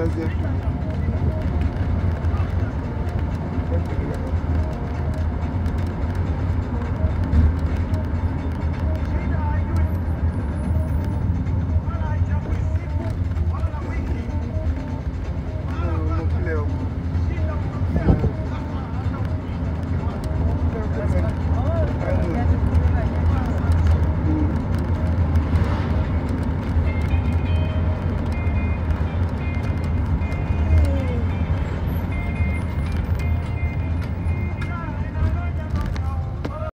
fazer.